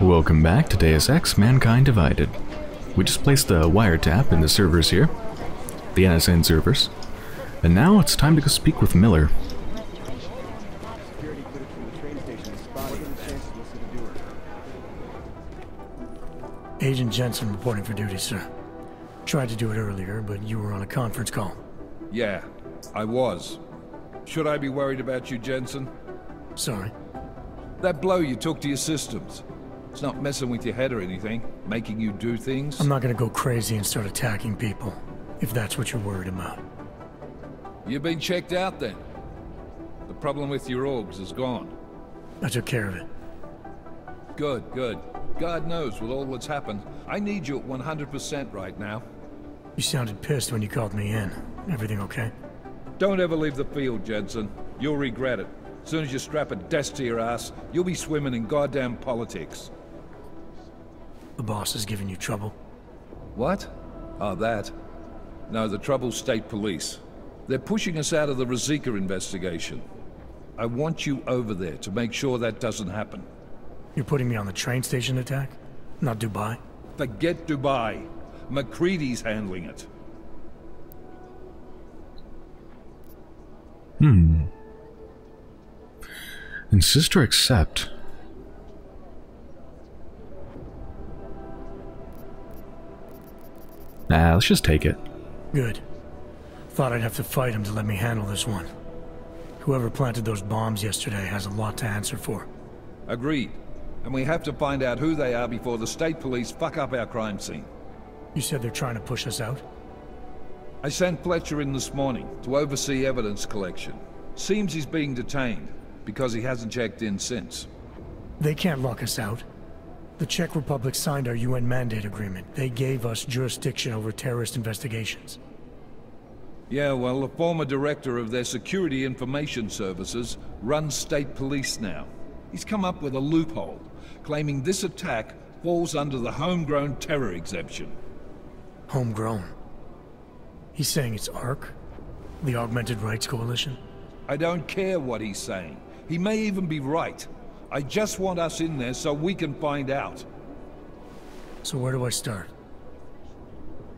Welcome back to Deus Ex Mankind Divided. We just placed the wiretap in the servers here, the NSN servers, and now it's time to go speak with Miller. Agent Jensen reporting for duty, sir. Tried to do it earlier, but you were on a conference call. Yeah, I was. Should I be worried about you, Jensen? Sorry. That blow you took to your systems. It's not messing with your head or anything, making you do things. I'm not gonna go crazy and start attacking people, if that's what you're worried about. You've been checked out then. The problem with your augs is gone. I took care of it. Good, good. God knows with all that's happened, I need you at 100% right now. You sounded pissed when you called me in. Everything okay? Don't ever leave the field, Jensen. You'll regret it. As soon as you strap a desk to your ass, you'll be swimming in goddamn politics. The boss is giving you trouble? What? Oh, that. No, the trouble's state police. They're pushing us out of the Ruzicka investigation. I want you over there to make sure that doesn't happen. You're putting me on the train station attack? Not Dubai? Forget Dubai. MacReady's handling it. Hmm. Insist or accept? Nah, let's just take it. Good. Thought I'd have to fight him to let me handle this one. Whoever planted those bombs yesterday has a lot to answer for. Agreed. And we have to find out who they are before the state police fuck up our crime scene. You said they're trying to push us out? I sent Fletcher in this morning to oversee evidence collection. Seems he's being detained, because he hasn't checked in since. They can't lock us out. The Czech Republic signed our UN mandate agreement. They gave us jurisdiction over terrorist investigations. Yeah, well, the former director of their security information services runs state police now. He's come up with a loophole, claiming this attack falls under the homegrown terror exemption. Homegrown? He's saying it's ARC? The Augmented Rights Coalition? I don't care what he's saying. He may even be right. I just want us in there so we can find out. So where do I start?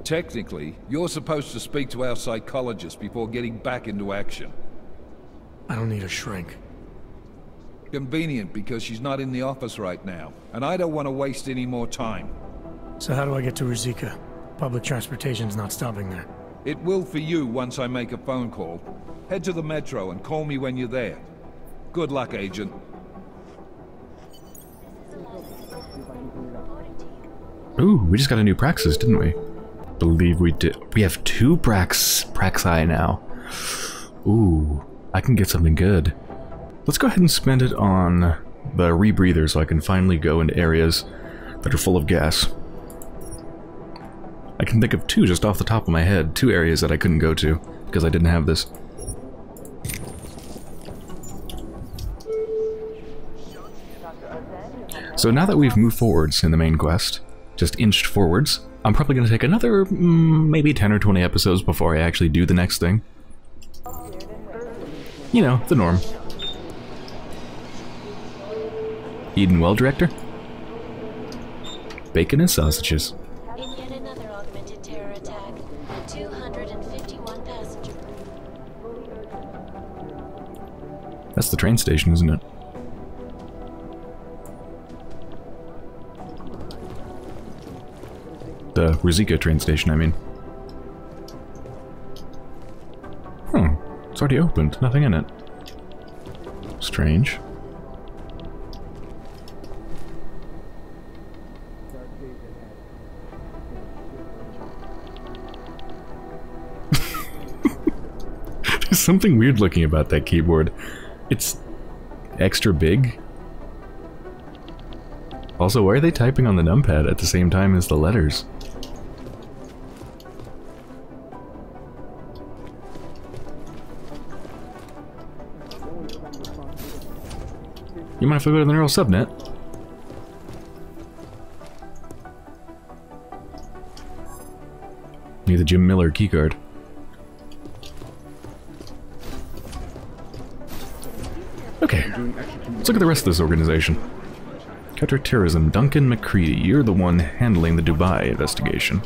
Technically, you're supposed to speak to our psychologist before getting back into action. I don't need a shrink. Convenient because she's not in the office right now, and I don't want to waste any more time. So how do I get to Ruzicka? Public transportation's not stopping there. It will for you once I make a phone call. Head to the metro and call me when you're there. Good luck, Agent. Ooh, we just got a new Praxis, didn't we? Believe we did. We have two Prax Praxi now. Ooh, I can get something good. Let's go ahead and spend it on the rebreather so I can finally go into areas that are full of gas. I can think of two just off the top of my head, two areas that I couldn't go to because I didn't have this. So now that we've moved forwards in the main quest, just inched forwards, I'm probably going to take another mm, maybe 10 or 20 episodes before I actually do the next thing. You know, the norm. Eden well, director? Bacon and sausages. In yet another augmented terror attack, 251 passengers. That's the train station, isn't it? The Ruzicka train station, I mean. Hmm. It's already opened. Nothing in it. Strange. There's something weird looking about that keyboard. It's extra big. Also, why are they typing on the numpad at the same time as the letters? You mind if I go to the neural subnet? Need the Jim Miller keycard. Okay, let's look at the rest of this organization. Counterterrorism, Duncan MacReady. You're the one handling the Dubai investigation.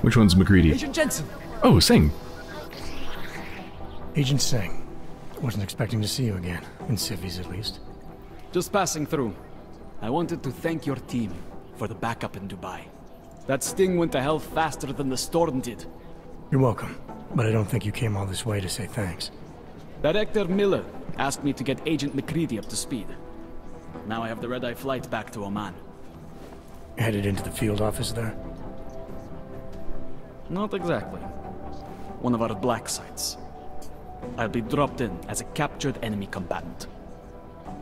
Which one's MacReady? Agent Jensen! Oh, Singh. Agent Singh. Wasn't expecting to see you again. In civvies, at least. Just passing through. I wanted to thank your team for the backup in Dubai. That sting went to hell faster than the storm did. You're welcome. But I don't think you came all this way to say thanks. Director Miller asked me to get Agent MacReady up to speed. Now I have the red-eye flight back to Oman. Headed into the field office there? Not exactly. One of our black sites. I'll be dropped in as a captured enemy combatant.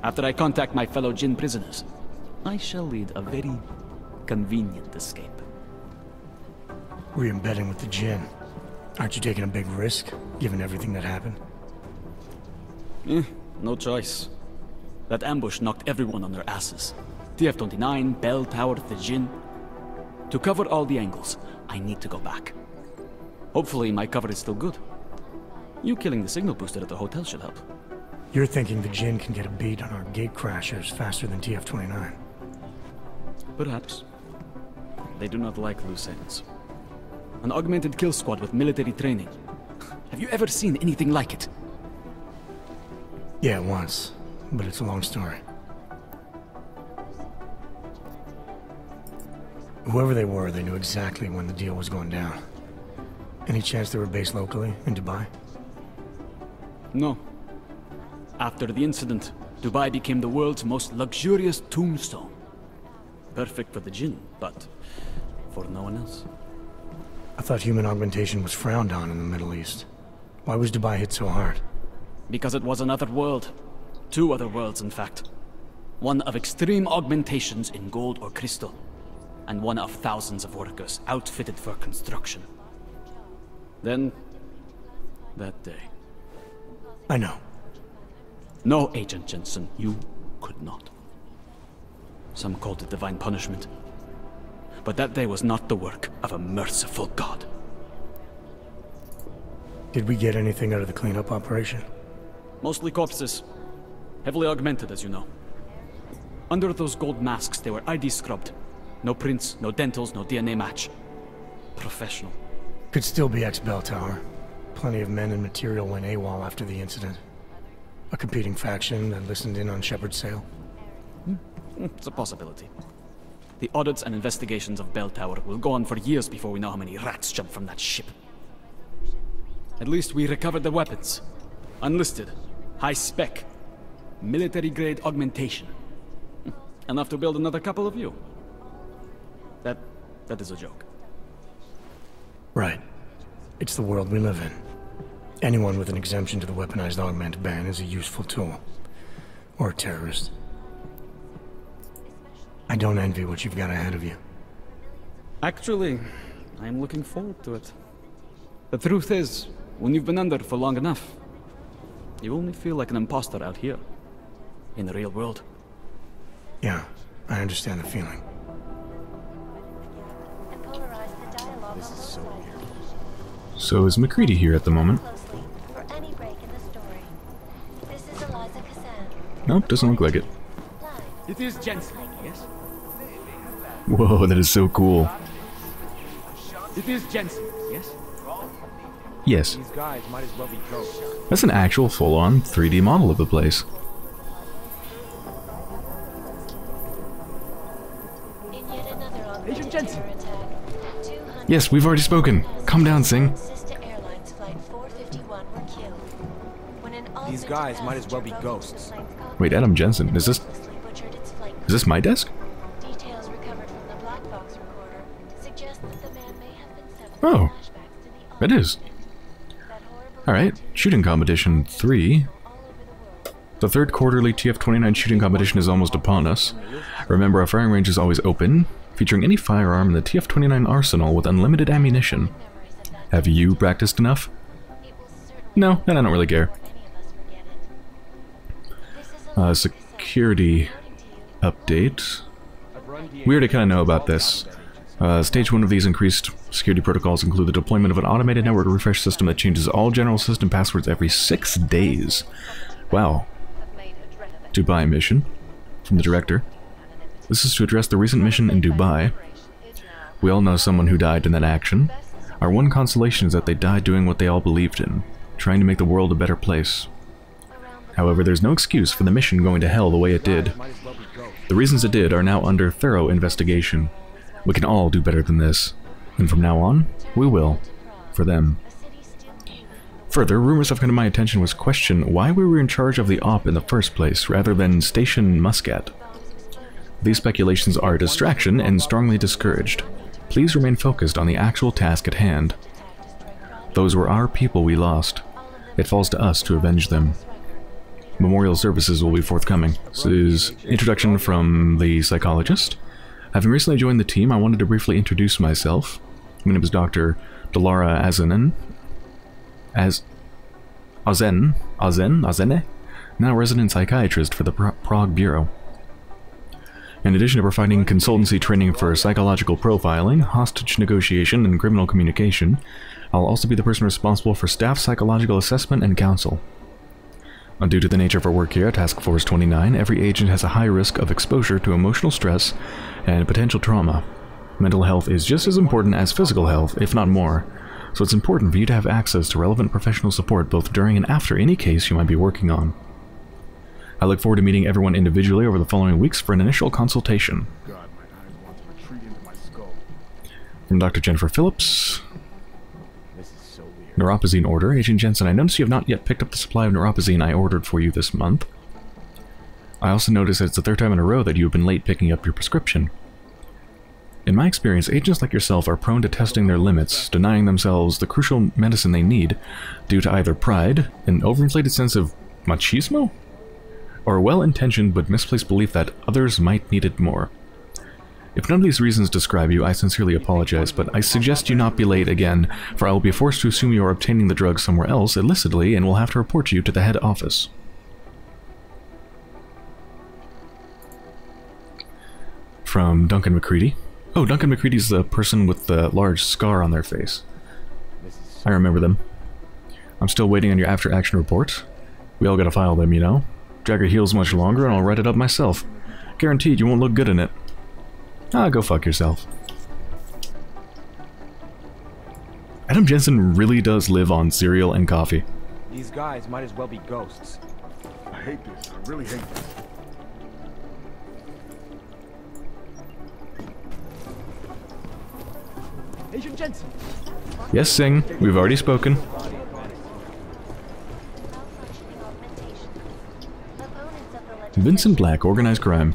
After I contact my fellow Jinn prisoners, I shall lead a very convenient escape. Re-embedding with the Jinn. Aren't you taking a big risk, given everything that happened? Eh, no choice. That ambush knocked everyone on their asses. TF-29, Bell Tower, the Jinn. To cover all the angles, I need to go back. Hopefully my cover is still good. You killing the signal booster at the hotel should help. You're thinking the Jinn can get a beat on our gate crashers faster than TF-29. Perhaps. They do not like loose ends. An augmented kill squad with military training. Have you ever seen anything like it? Yeah, once. But it's a long story. Whoever they were, they knew exactly when the deal was going down. Any chance they were based locally, in Dubai? No. After the incident, Dubai became the world's most luxurious tombstone. Perfect for the Jinn, but for no one else. I thought human augmentation was frowned on in the Middle East. Why was Dubai hit so hard? Because it was another world. Two other worlds, in fact. One of extreme augmentations in gold or crystal, and one of thousands of workers outfitted for construction. Then, that day. I know. No, Agent Jensen, you could not. Some called it divine punishment. But that day was not the work of a merciful God. Did we get anything out of the cleanup operation? Mostly corpses. Heavily augmented, as you know. Under those gold masks, they were ID scrubbed. No prints, no dentals, no DNA match. Professional. Could still be ex-Bell Tower. Plenty of men and material went AWOL after the incident. A competing faction that listened in on Shepard's sale. Hmm, It's a possibility. The audits and investigations of Bell Tower will go on for years before we know how many rats jumped from that ship. At least we recovered the weapons. Unlisted. High spec. Military grade augmentation. Enough to build another couple of you. That... that is a joke. Right. It's the world we live in. Anyone with an exemption to the weaponized augment ban is a useful tool. Or a terrorist. I don't envy what you've got ahead of you. Actually, I am looking forward to it. The truth is, when you've been under for long enough, you only feel like an imposter out here. In the real world. Yeah, I understand the feeling. And polarize the dialogue this is so weird. So is MacReady here at the moment? Closely for any break in the story. This is Eliza Cassan. Nope, doesn't look like it. It is Jensen, yes? Whoa, that is so cool. It is Jensen, yes? Yes, These guys might as well be that's an actual full-on 3D model of the place. In yet another augmented Jensen. terror attack, 200 Yes, we've already spoken. Calm down, Singh. Sister Airlines Flight 451 were killed. When an These guys might as well be passenger broke into ghosts. The plane's cockpit, Wait, Adam Jensen, is this ruthlessly butchered its flight is this my desk? Details recovered from the black box recorder suggest that the man may have been severed Oh, flashbacks to the It is. Alright, shooting competition 3. the third quarterly TF-29 shooting competition is almost upon us. Remember, our firing range is always open, featuring any firearm in the TF-29 arsenal with unlimited ammunition. Memories of that Have you practiced enough? it will certainly No, and I don't really care. any of us forget it. This is Uh, security update. We already kind of know about this. Uh, stage one of these increased security protocols include the deployment of an automated network refresh system that changes all general system passwords every six days. Wow. Dubai mission. from the director. This is to address the recent mission in Dubai. We all know someone who died in that action. Our one consolation is that they died doing what they all believed in, trying to make the world a better place. However, there's no excuse for the mission going to hell the way it did. The reasons it did are now under thorough investigation. We can all do better than this. And from now on, we will. For them. Further, rumors have come to my attention was question why we were in charge of the op in the first place, rather than Station Muscat. These speculations are a distraction and strongly discouraged. Please remain focused on the actual task at hand. Those were our people we lost. It falls to us to avenge them. Memorial services will be forthcoming. This is introduction from the psychologist. Having recently joined the team, I wanted to briefly introduce myself. My name is Dr. Delara Azanen. As Azen, Azen, Azene, now resident psychiatrist for the Prague Bureau. In addition to providing consultancy training for psychological profiling, hostage negotiation, and criminal communication, I'll also be the person responsible for staff psychological assessment and counsel. Due to the nature of our work here at Task Force 29, every agent has a high risk of exposure to emotional stress and potential trauma. Mental health is just as important as physical health, if not more, so it's important for you to have access to relevant professional support both during and after any case you might be working on. I look forward to meeting everyone individually over the following weeks for an initial consultation. From Dr. Jennifer Phillips, Neuropozyne order. Agent Jensen, I notice you have not yet picked up the supply of Neuropozyne I ordered for you this month. I also notice that it's the third time in a row that you have been late picking up your prescription. In my experience, agents like yourself are prone to testing their limits, denying themselves the crucial medicine they need due to either pride, an overinflated sense of machismo, or a well-intentioned but misplaced belief that others might need it more. If none of these reasons describe you, I sincerely apologize, but I suggest you not be late again, for I will be forced to assume you are obtaining the drug somewhere else illicitly and will have to report you to the head office. From Duncan MacReady. Oh, Duncan MacReady's the person with the large scar on their face. I remember them. I'm still waiting on your after-action report. We all gotta file them, you know. Drag your heels much longer and I'll write it up myself. Guaranteed you won't look good in it. Ah, go fuck yourself. Adam Jensen really does live on cereal and coffee. These guys might as well be ghosts. I hate this. I really hate this. Agent Jensen. Yes, Sing. We've already spoken. Vincent Black, organized crime.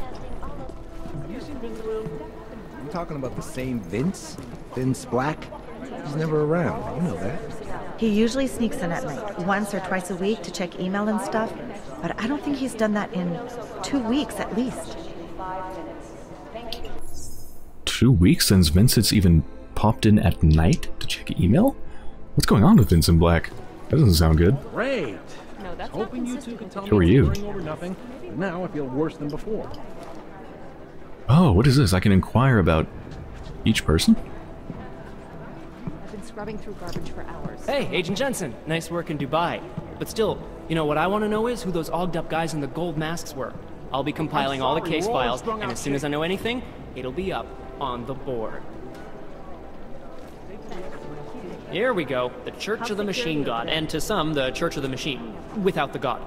Talking about the same Vince? Vince Black? He's never around. You know that. He usually sneaks in at night, once or twice a week to check email and stuff, but I don't think he's done that in two weeks at least. Two weeks since Vincent's even popped in at night to check email? What's going on with Vincent Black? That doesn't sound good. Great. No, that's hoping you two can tell Who are you? Over nothing. Now I feel worse than before. Oh, what is this? I can inquire about each person? I've been scrubbing through garbage for hours. Hey, Agent Jensen. Nice work in Dubai. But still, you know what I want to know is who those ogged up guys in the gold masks were. I'll be compiling sorry, all the case files, and as soon as I know anything, it'll be up on the board. Here we go. The Church of the Machine God, and to some, the Church of the Machine, without the God.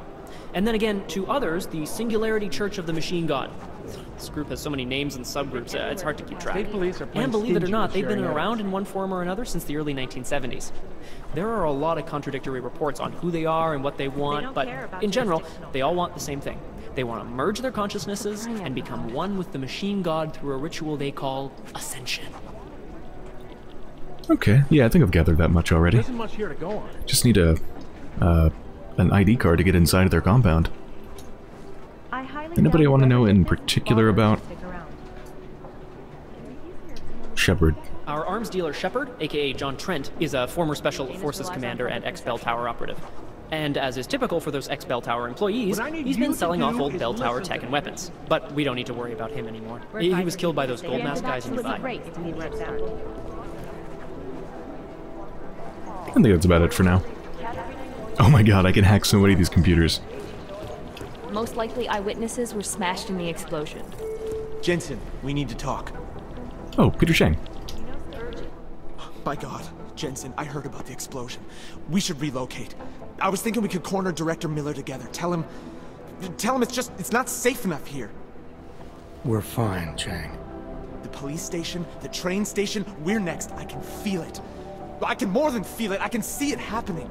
And then again, to others, the Singularity Church of the Machine God. This group has so many names and subgroups, uh, it's hard to keep track. State police are and believe it or not, they've been around in one form or another since the early 1970s. There are a lot of contradictory reports on who they are and what they want, don't but in general, they all want the same thing. They want to merge their consciousnesses and become one with the machine god through a ritual they call ascension. Okay, yeah, I think I've gathered that much already. There isn't much here to go on. Just need a, uh, an ID card to get inside of their compound. I highly Anybody doubt wanna know in particular about- around. Shepard. Our arms dealer Shepard, aka John Trent, is a former Special Forces commander and ex-Bell Tower operative. And as is typical for those ex-Bell Tower employees, What I need he's you been selling off old Bell Tower tech and weapons. But we don't need to worry about him anymore. He, he was killed by those gold mask guys in that would Dubai. great if he works out. I think that's about it for now. Oh my god, I can hack so many of these computers. Most likely eyewitnesses were smashed in the explosion. Jensen, we need to talk. Oh, Peter Chang. By god, Jensen, I heard about the explosion. We should relocate. I was thinking we could corner Director Miller together. Tell him... Tell him it's just... It's not safe enough here. We're fine, Chang. The police station, the train station, we're next. I can feel it. I can more than feel it. I can see it happening.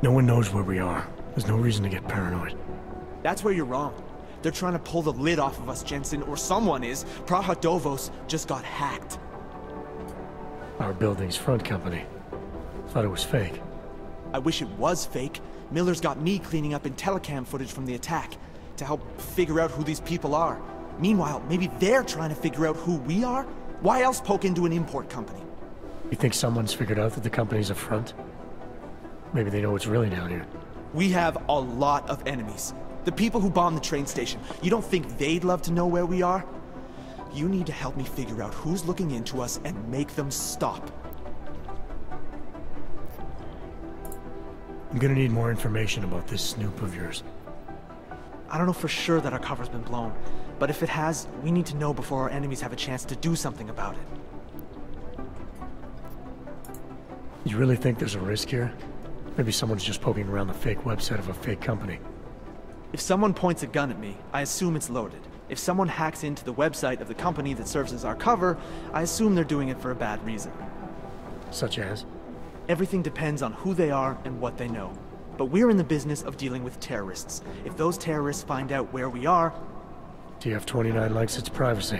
No one knows where we are. There's no reason to get paranoid. That's where you're wrong. They're trying to pull the lid off of us, Jensen, or someone is. Praha Dovoz just got hacked. Our building's front company. Thought it was fake. I wish it was fake. Miller's got me cleaning up in telecam footage from the attack to help figure out who these people are. Meanwhile, maybe they're trying to figure out who we are? Why else poke into an import company? You think someone's figured out that the company's a front? Maybe they know what's really down here. We have a lot of enemies. The people who bombed the train station. You don't think they'd love to know where we are? You need to help me figure out who's looking into us and make them stop. I'm gonna need more information about this snoop of yours. I don't know for sure that our cover's been blown, but if it has, we need to know before our enemies have a chance to do something about it. You really think there's a risk here? Maybe someone's just poking around the fake website of a fake company. If someone points a gun at me, I assume it's loaded. If someone hacks into the website of the company that serves as our cover, I assume they're doing it for a bad reason. Such as? Everything depends on who they are and what they know. But we're in the business of dealing with terrorists. If those terrorists find out where we are... TF-29 likes its privacy.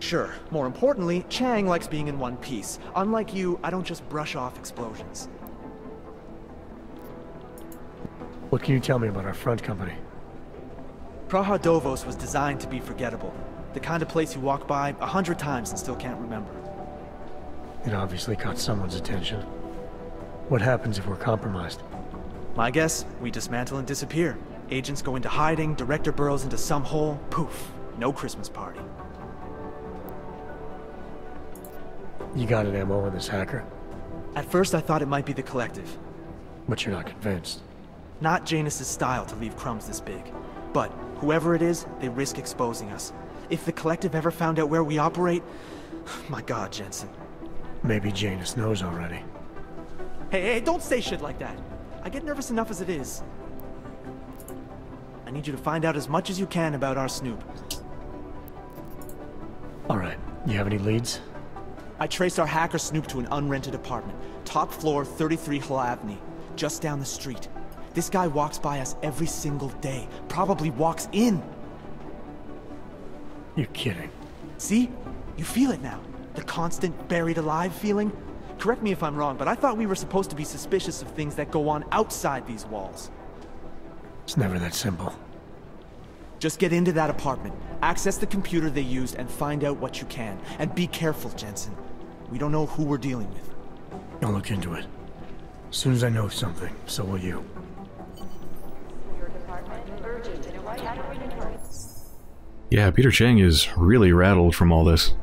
Sure. More importantly, Chang likes being in one piece. Unlike you, I don't just brush off explosions. What can you tell me about our front company? Praha Dovoz was designed to be forgettable. The kind of place you walk by a hundred times and still can't remember. It obviously caught someone's attention. What happens if we're compromised? My guess, we dismantle and disappear. Agents go into hiding, Director burrows into some hole, poof, no Christmas party. You got an MO on this hacker? At first I thought it might be the Collective. But you're not convinced? Not Janus' style to leave crumbs this big. But whoever it is, they risk exposing us. If the Collective ever found out where we operate... My god, Jensen. Maybe Janus knows already. Hey, hey, don't say shit like that. I get nervous enough as it is. I need you to find out as much as you can about our Snoop. Alright, you have any leads? I traced our hacker Snoop to an unrented apartment. Top floor, 33 Hlavny. Just down the street. This guy walks by us every single day. Probably walks in. You're kidding. See? You feel it now. The constant buried alive feeling? Correct me if I'm wrong, but I thought we were supposed to be suspicious of things that go on outside these walls. It's never that simple. Just get into that apartment, access the computer they used, and find out what you can. And be careful, Jensen. We don't know who we're dealing with. I'll look into it. As soon as I know something, so will you. Yeah, Peter Chang is really rattled from all this.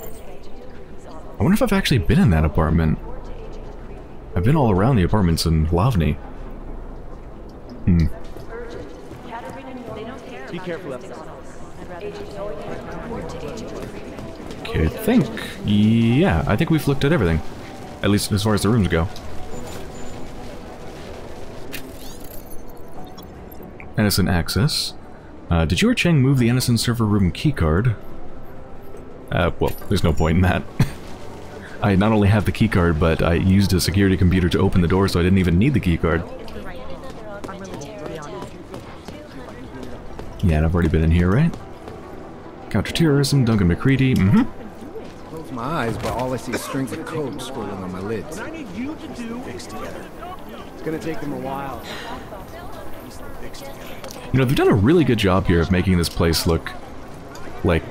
I wonder if I've actually been in that apartment. I've been all around the apartments in Hlavny. Hmm. Be careful Okay, I think... Yeah, I think we've looked at everything. At least as far as the rooms go. Innocent access. Uh, did you or Chang move the Innocent server room keycard? Uh, well, there's no point in that. I not only have the keycard, but I used a security computer to open the door, so I didn't even need the keycard. Yeah, and I've already been in here, right? Counterterrorism, Duncan MacReady, mm-hmm. Close my eyes, but all I see is strings of code scrolling on my lids. I need you to do Fix together. It's gonna take them a while. You know, they've done a really good job here of making this place look like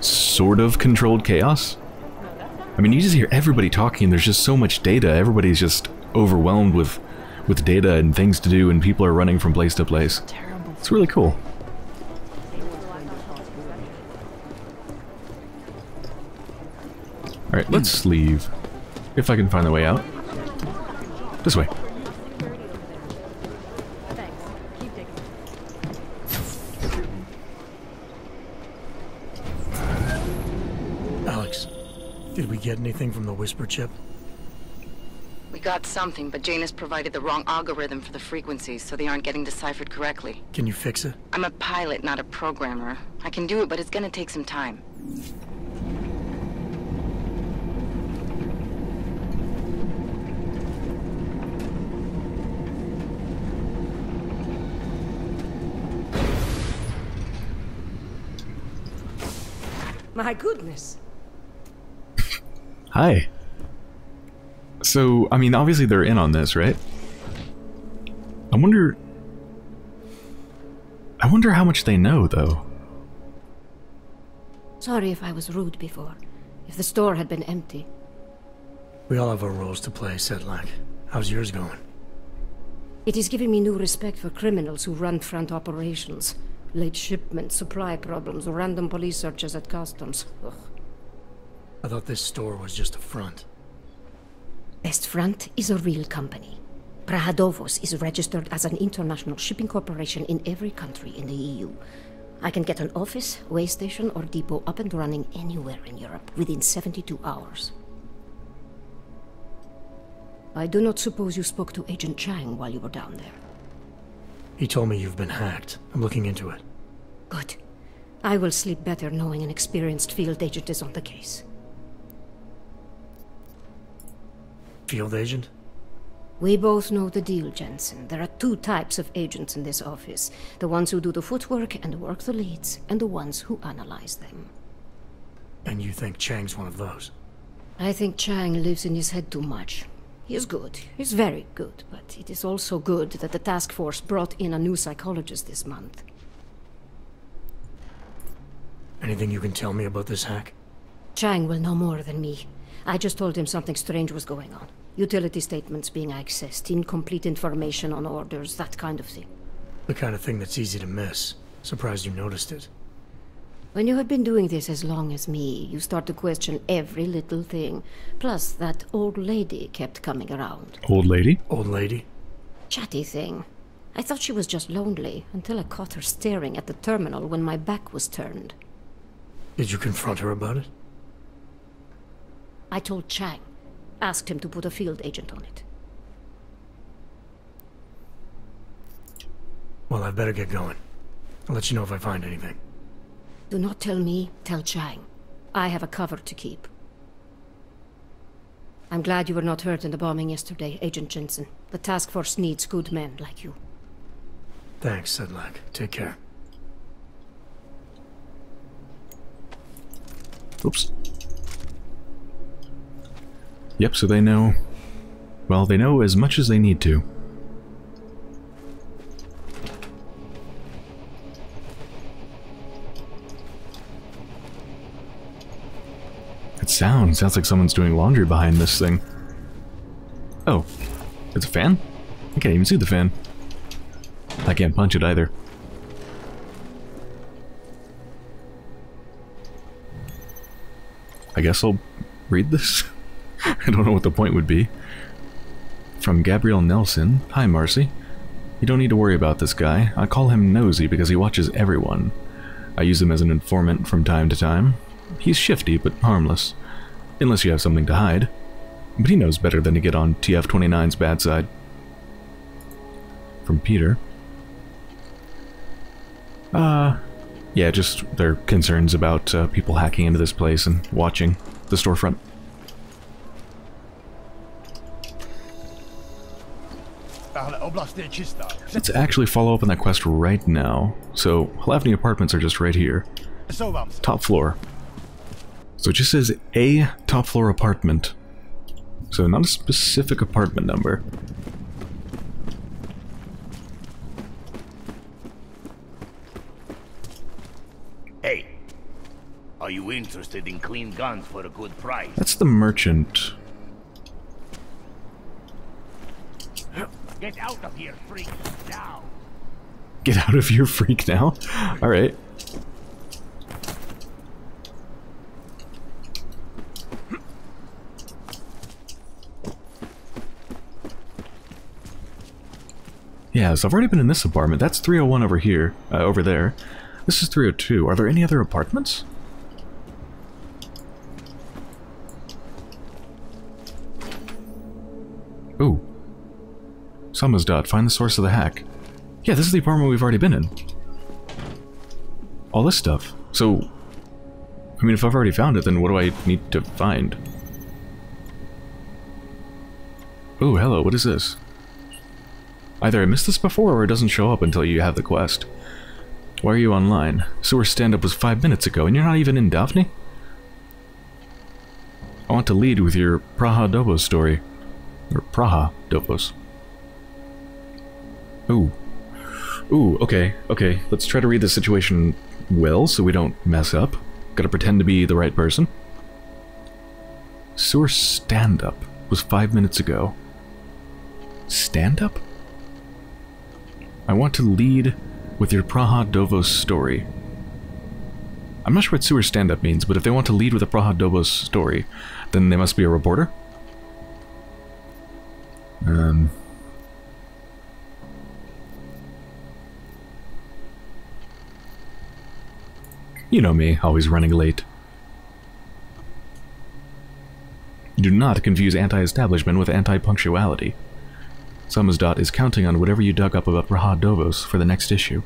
sort of controlled chaos. I mean, you just hear everybody talking, there's just so much data, everybody's just overwhelmed with with data and things to do, and people are running from place to place. It's really cool. Alright, let's leave. If I can find the way out. This way. Get anything from the Whisper chip? We got something, but Janus provided the wrong algorithm for the frequencies, so they aren't getting deciphered correctly. Can you fix it? I'm a pilot, not a programmer. I can do it, but it's gonna take some time. My goodness. Hi. So, I mean, obviously they're in on this, right? I wonder... I wonder how much they know, though. Sorry if I was rude before. If the store had been empty. We all have our roles to play, Sedlak. How's yours going? It is giving me new respect for criminals who run front operations. Late shipments, supply problems, or random police searches at customs. Ugh. I thought this store was just a front. Best Front is a real company. Praha Dovoz is registered as an international shipping corporation in every country in the EU. I can get an office, way station, or depot up and running anywhere in Europe within 72 hours. I do not suppose you spoke to Agent Chang while you were down there. He told me you've been hacked. I'm looking into it. Good. I will sleep better knowing an experienced field agent is on the case. Field agent? We both know the deal, Jensen. There are two types of agents in this office. The ones who do the footwork and work the leads, and the ones who analyze them. And you think Chang's one of those? I think Chang lives in his head too much. He is good. He's very good, but it is also good that the task force brought in a new psychologist this month. Anything you can tell me about this hack? Chang will know more than me. I just told him something strange was going on. Utility statements being accessed, incomplete information on orders, that kind of thing. The kind of thing that's easy to miss. Surprised you noticed it. When you have been doing this as long as me, you start to question every little thing. Plus, that old lady kept coming around. Old lady? Old lady? Chatty thing. I thought she was just lonely, until I caught her staring at the terminal when my back was turned. Did you confront her about it? I told Chang. Asked him to put a field agent on it. Well, I'd better get going. I'll let you know if I find anything. Do not tell me, tell Chang. I have a cover to keep. I'm glad you were not hurt in the bombing yesterday, Agent Jensen. The task force needs good men like you. Thanks, Sedlak. Take care. Oops. Yep, so they know... Well, they know as much as they need to. It sounds, sounds like someone's doing laundry behind this thing. Oh, it's a fan? I can't even see the fan. I can't punch it either. I guess I'll read this? I don't know what the point would be. From Gabriel Nelson. Hi, Marcy. You don't need to worry about this guy. I call him Nosy because he watches everyone. I use him as an informant from time to time. He's shifty, but harmless. Unless you have something to hide. But he knows better than to get on TF-29's bad side. From Peter. Uh, yeah, just their concerns about uh, people hacking into this place and watching the storefront. Let's actually follow up on that quest right now. So, Hlavny Apartments are just right here. Top floor. So it just says a top floor apartment. So not a specific apartment number. Hey, are you interested in clean guns for a good price? That's the merchant. Get out of here, freak! Now! Get out of here, freak now? Alright. Yeah, so I've already been in this apartment. That's 301 over here, uh, over there. This is 302. Are there any other apartments? Samizdat, find the source of the hack. Yeah, this is the apartment we've already been in. All this stuff. So, I mean, if I've already found it, then what do I need to find? Oh, hello, what is this? Either I missed this before, or it doesn't show up until you have the quest. Why are you online? Sewer stand-up was five minutes ago, and you're not even in Daphne? I want to lead with your Praha Dovoz story. Or Praha Dovoz. Ooh. Ooh, okay, okay. Let's try to read the situation well so we don't mess up. Gotta pretend to be the right person. Sewer stand-up was five minutes ago. Stand-up? I want to lead with your Praha Dovoz story. I'm not sure what sewer stand-up means, but if they want to lead with a Praha Dovoz story, then they must be a reporter? Um... You know me, always running late. Do not confuse anti-establishment with anti-punctuality. Samizdat is counting on whatever you dug up about Praha Dovoz for the next issue.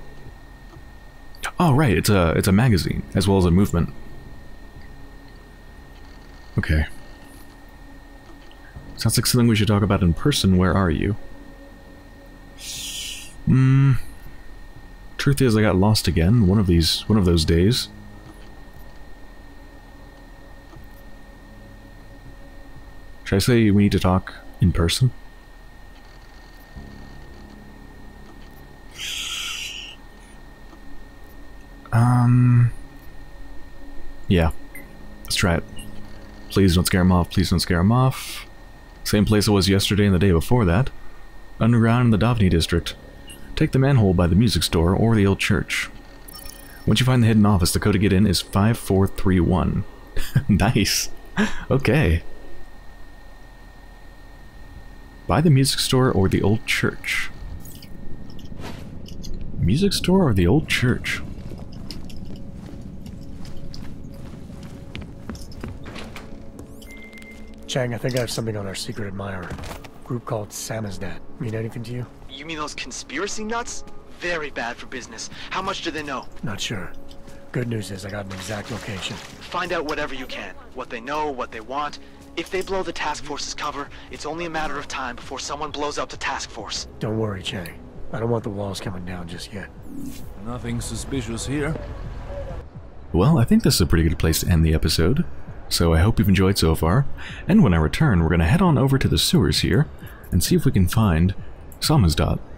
Oh, right, it's a, it's a magazine, as well as a movement. Okay. Sounds like something we should talk about in person. Where are you? Hmm. Truth is, I got lost again. One of these, one of those days. Should I say we need to talk in person? Um. Yeah. Let's try it. Please don't scare him off. Please don't scare him off. Same place I was yesterday and the day before that. Underground in the Davni district. Take the manhole by the music store or the old church. Once you find the hidden office, the code to get in is 5431. nice. Okay. By the music store or the old church. Music store or the old church? Chang, I think I have something on our secret admirer. Group called Samizdat. Mean anything to you? You mean those conspiracy nuts? Very bad for business. How much do they know? Not sure. Good news is I got an exact location. Find out whatever you can. What they know, what they want. If they blow the task force's cover, it's only a matter of time before someone blows up the task force. Don't worry, Chang. I don't want the walls coming down just yet. Nothing suspicious here. Well, I think this is a pretty good place to end the episode. So I hope you've enjoyed so far, and when I return, we're going to head on over to the sewers here and see if we can find Samizdat